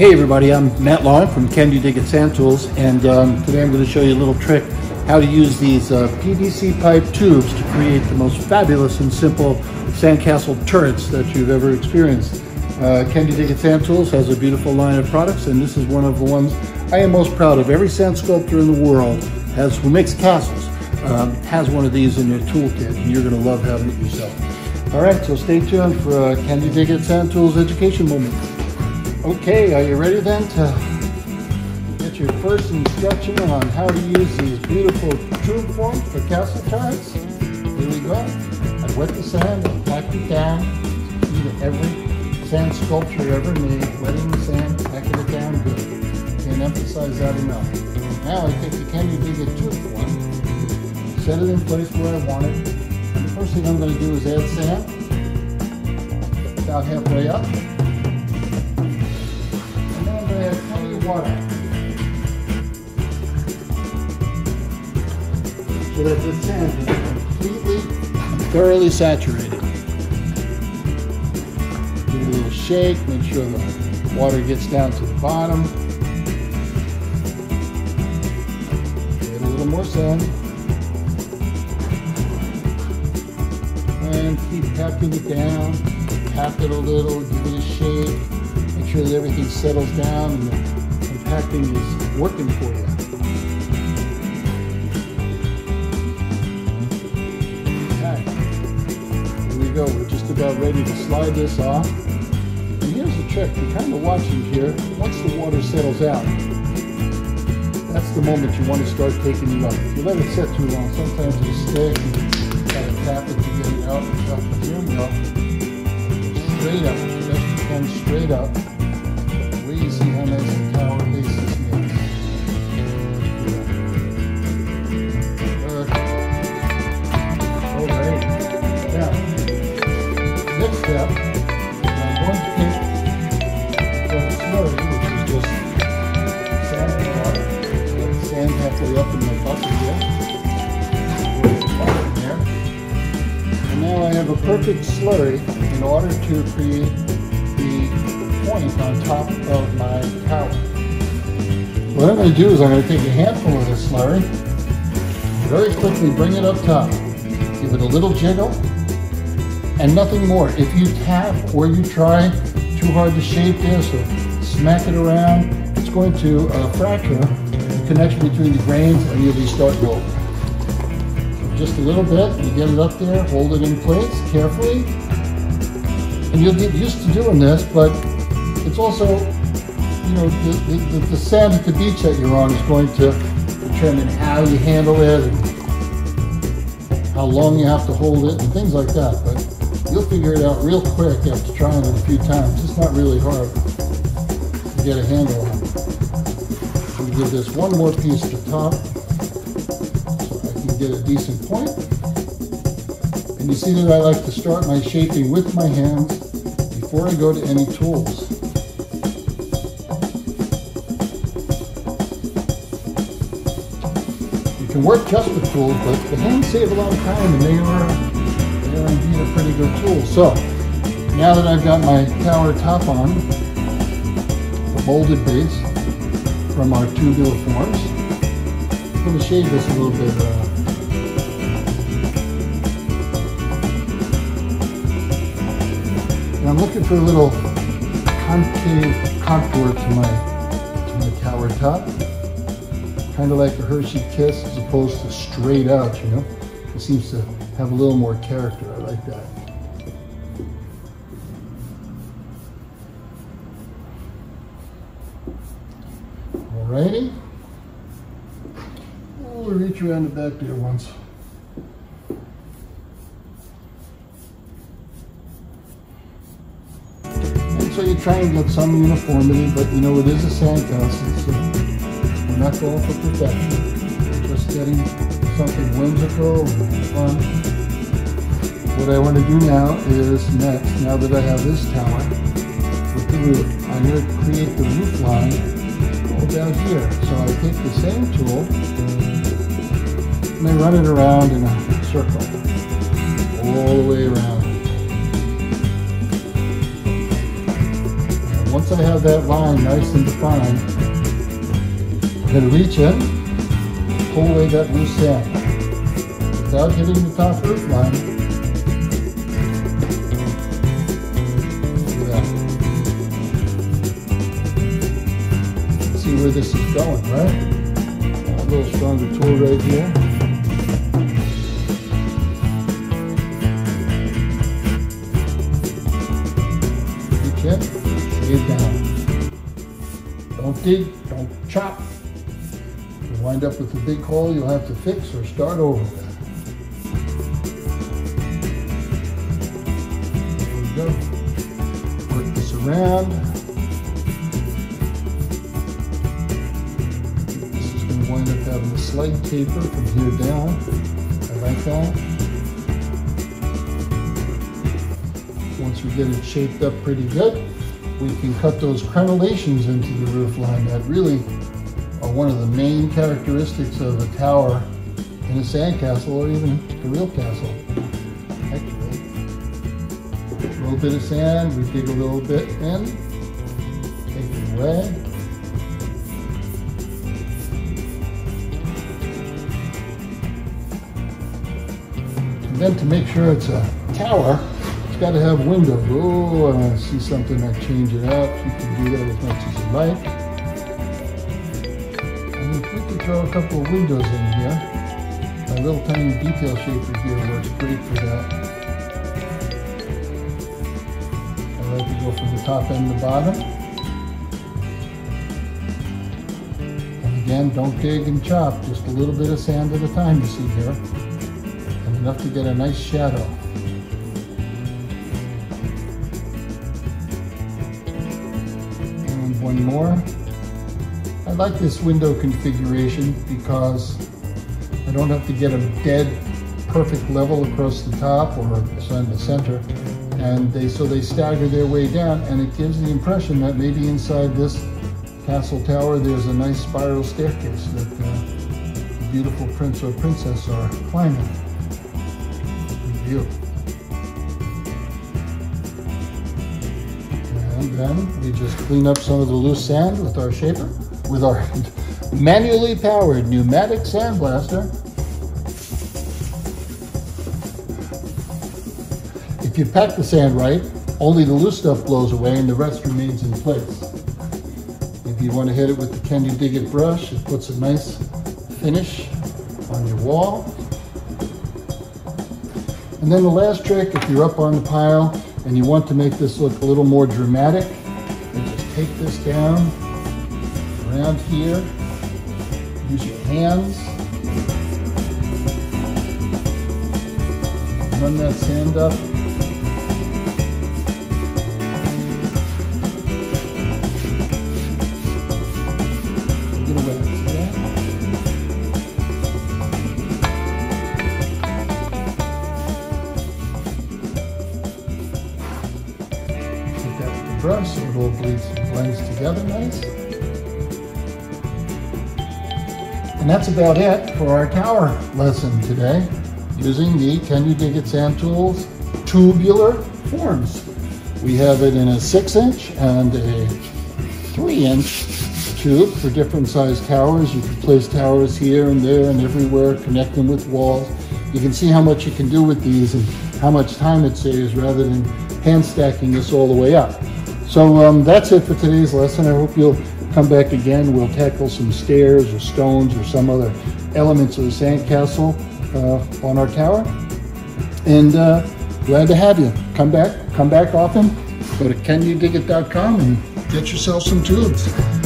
Hey everybody, I'm Matt Long from Can You Dig It Sand Tools and um, today I'm going to show you a little trick how to use these uh, PVC pipe tubes to create the most fabulous and simple sandcastle turrets that you've ever experienced. Uh, Can You Dig It Sand Tools has a beautiful line of products and this is one of the ones I am most proud of. Every sand sculptor in the world has who makes castles um, has one of these in their toolkit and you're going to love having it yourself. All right, so stay tuned for uh, Can You Dig It Sand Tools education moment. Okay, are you ready then to get your first instruction on how to use these beautiful tube forms for castle turrets? Here we go. I wet the sand and packed it down. To every sand sculpture ever made. Wetting the sand, packing it down good. Can't emphasize that enough. Now I take the Can You Dig It tube form, set it in place where I want it. And the first thing I'm going to do is add sand. About halfway up. Water. So that the sand is completely thoroughly saturated. Give it a little shake, make sure the water gets down to the bottom. Add a little more sand. And keep tapping it down. Tap it a little, give it a shake. Make sure that everything settles down compacting is working for you. Okay, here we go. We're just about ready to slide this off. And here's the trick. You're kind of watching here. Once the water settles out, that's the moment you want to start taking it up. If you let it set too long, sometimes it'll stick you gotta tap it to get it out. Straight up, you can straight up. And. And now I have a perfect slurry in order to create the point on top of my tower. What I'm going to do is I'm going to take a handful of this slurry, very quickly bring it up top, give it a little jiggle, and nothing more. If you tap or you try too hard to shape this or smack it around, it's going to uh, fracture the connection between the grains and you'll be starting over. Just a little bit, you get it up there, hold it in place carefully, and you'll get used to doing this, but it's also, you know, the, the, the sand at the beach that you're on is going to determine how you handle it, and how long you have to hold it, and things like that. But You'll figure it out real quick after trying it a few times. It's not really hard to get a handle on. I'm going to give this one more piece to top so I can get a decent point. And you see that I like to start my shaping with my hands before I go to any tools. You can work just with tools, but the hands save a lot of time and they are they're a pretty good tool. So, now that I've got my tower top on, the molded base from our tubular forms, I'm going to shade this a little bit. Uh, and I'm looking for a little concave contour to my, to my tower top. Kind of like a Hershey Kiss as opposed to straight out, you know. It seems to have a little more character. I like that. Alrighty. We'll reach around the back there once. And so you try and get some uniformity, but you know it is a sandcastle, so we're not going for perfection. Getting something whimsical and fun. What I want to do now is next, now that I have this tower with the roof, I'm going to create the roof line all down here. So I take the same tool and I run it around in a circle all the way around. Once I have that line nice and defined, I'm going to reach in, pull away that loose sand. Without hitting the top roof line, See where this is going, right? A little stronger tool right here. Shave down. Don't dig, don't chop. You wind up with a big hole you'll have to fix or start over with. There we go. Work this around. This is going to wind up having a slight taper from here down. I like that. Once we get it shaped up pretty good, we can cut those crenellations into the roof line that really one of the main characteristics of a tower in a sandcastle or even a real castle. A little bit of sand, we dig a little bit in, take it away. And then to make sure it's a tower, it's got to have windows. Oh, I see something, I change it up. You can do that as much as you like. Throw a couple of windows in here, a little tiny detail shaper here works great for that. I like to go from the top end to the bottom. And again, don't dig and chop, just a little bit of sand at a time you see here. And enough to get a nice shadow. And one more. Like this window configuration because I don't have to get a dead perfect level across the top or in the center and they so they stagger their way down and it gives the impression that maybe inside this castle tower there's a nice spiral staircase that uh, the beautiful prince or princess are climbing. View. And then we just clean up some of the loose sand with our shaper, with our manually powered pneumatic sandblaster. If you pack the sand right, only the loose stuff blows away and the rest remains in place. If you want to hit it with the Can You Dig It brush, it puts a nice finish on your wall. And then the last trick, if you're up on the pile, and you want to make this look a little more dramatic, you just take this down around here, use your hands, run that sand up. Take that. With a brush so it all blends together nice. That's about it for our tower lesson today using the Can You Dig It Sand Tools tubular forms. We have it in a six inch and a three inch tube for different size towers. You can place towers here and there and everywhere, connect them with walls. You can see how much you can do with these and how much time it saves rather than hand stacking this all the way up. So um, that's it for today's lesson. I hope you'll come back again. We'll tackle some stairs or stones or some other elements of the sandcastle uh, on our tower. And uh, glad to have you. Come back, come back often. Go to canyoudigit.com and get yourself some tubes.